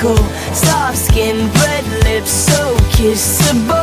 cool. Soft skin, red lips, so kissable.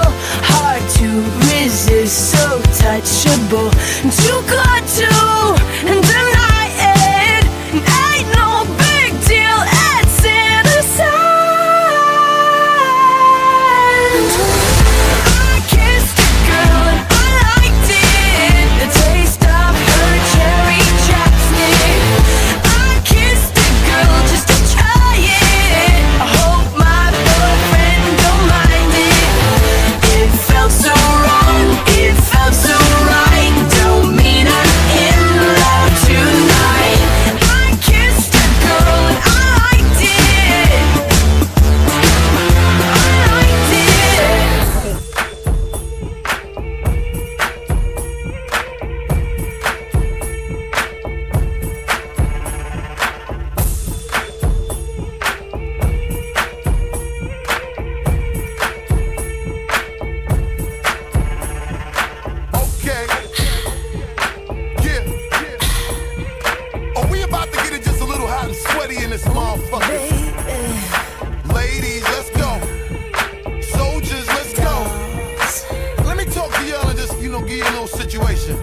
motherfuckers. Baby. Ladies, let's go. Soldiers, let's go. Let me talk to y'all and just, you know, give you a little situation.